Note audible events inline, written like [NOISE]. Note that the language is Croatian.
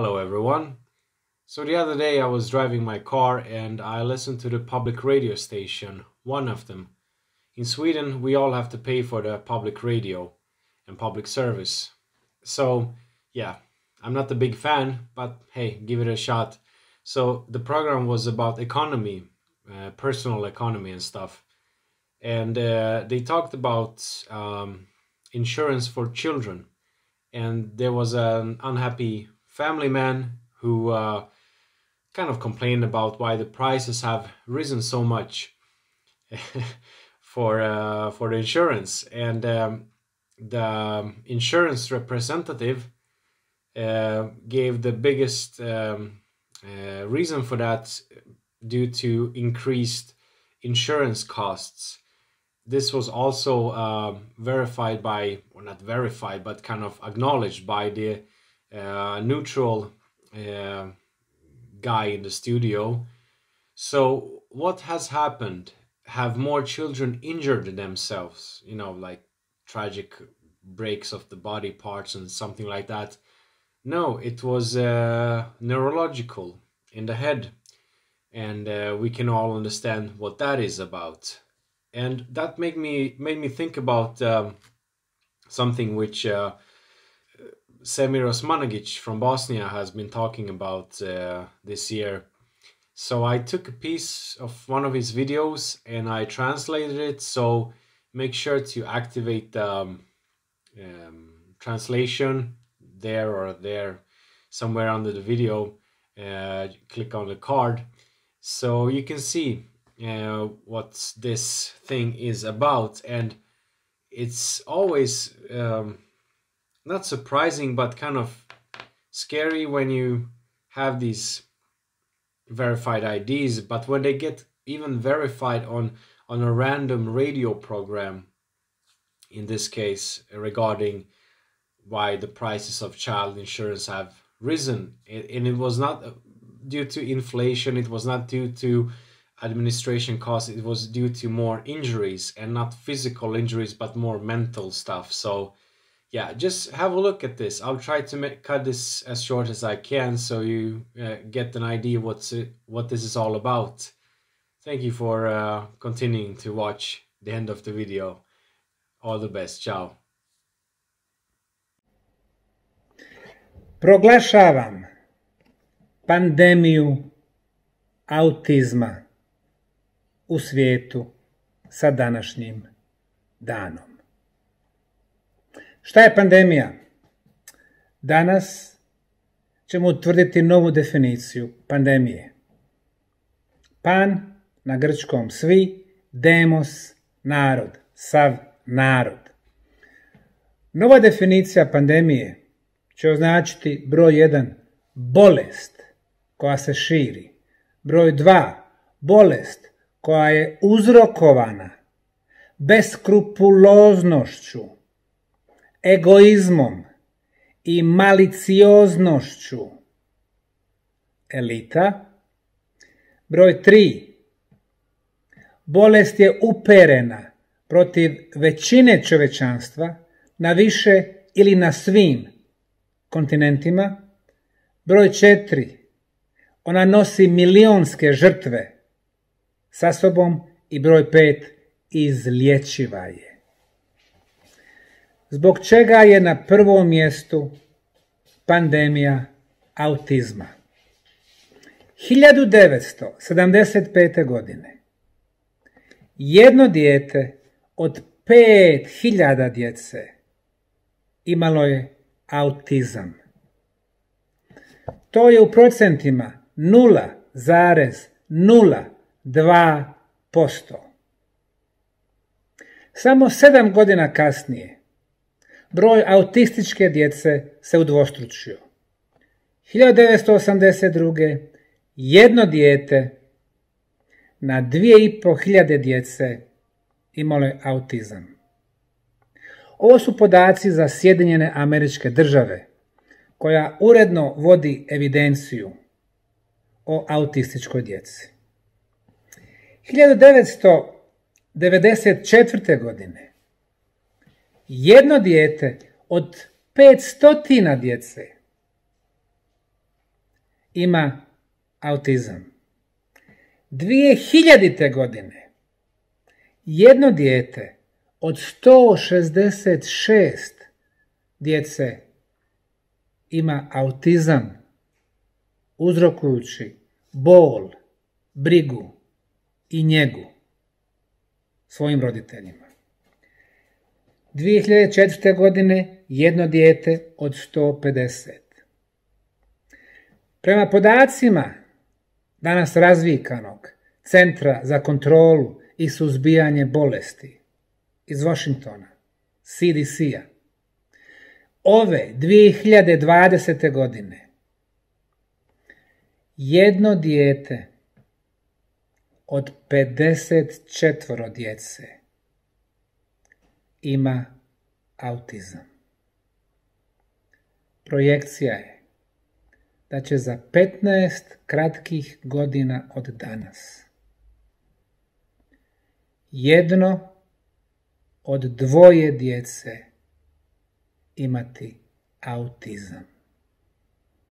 Hello everyone. So the other day I was driving my car and I listened to the public radio station, one of them. In Sweden we all have to pay for the public radio and public service. So yeah, I'm not a big fan, but hey, give it a shot. So the program was about economy, uh, personal economy and stuff. And uh, they talked about um, insurance for children. And there was an unhappy family man who uh, kind of complained about why the prices have risen so much [LAUGHS] for uh, for the insurance. And um, the insurance representative uh, gave the biggest um, uh, reason for that due to increased insurance costs this was also uh, verified by, or not verified, but kind of acknowledged by the uh, neutral uh, guy in the studio. So, what has happened? Have more children injured themselves? You know, like tragic breaks of the body parts and something like that. No, it was uh, neurological in the head, and uh, we can all understand what that is about and that made me made me think about um, something which uh, Semir Osmanagic from Bosnia has been talking about uh, this year. So I took a piece of one of his videos and I translated it. So make sure to activate the um, um, translation there or there, somewhere under the video. Uh, click on the card, so you can see uh, what this thing is about and it's always um, not surprising but kind of scary when you have these verified IDs but when they get even verified on on a random radio program in this case regarding why the prices of child insurance have risen. And it was not uh, due to inflation it was not due to administration costs it was due to more injuries and not physical injuries but more mental stuff. So yeah just have a look at this. I'll try to make, cut this as short as i can so you uh, get an idea what's it, what this is all about. Thank you for uh, continuing to watch the end of the video. All the best. Ciao. Proglašavam pandemiju autizma u svijetu sa današnjim danom. Šta je pandemija? Danas ćemo utvrditi novu definiciju pandemije. Pan na grčkom svi, demos narod, sav narod. Nova definicija pandemije će označiti broj 1 bolest koja se širi, broj 2 bolest koja je uzrokovana beskrupuloznošću, egoizmom i malicioznošću elita. Broj 3. Bolest je uperena protiv većine čovečanstva na više ili na svim kontinentima. Broj 4. Ona nosi milionske žrtve sa sobom i broj pet izlječiva je. Zbog čega je na prvom mjestu pandemija autizma? 1975. godine jedno dijete od 5000 djece imalo je autizam. To je u procentima 0,0 2%. Samo sedam godina kasnije broj autističke djece se udvostručio. 1982. jedno dijete na 2500 djece imalo je autizam. Ovo su podaci za Sjedinjene američke države, koja uredno vodi evidenciju o autističkoj djeci. 1994. godine jedno dijete od 500 djece ima autizam. 2000. godine jedno dijete od 166 djece ima autizam uzrokujući bol, brigu i njegu svojim roditeljima. 2004. godine jedno dijete od 150. Prema podacima danas razvikanog Centra za kontrolu i suzbijanje bolesti iz Washingtona, CDC-a, ove 2020. godine jedno dijete od 54 djece ima autizam. Projekcija je da će za 15 kratkih godina od danas jedno od dvoje djece imati autizam.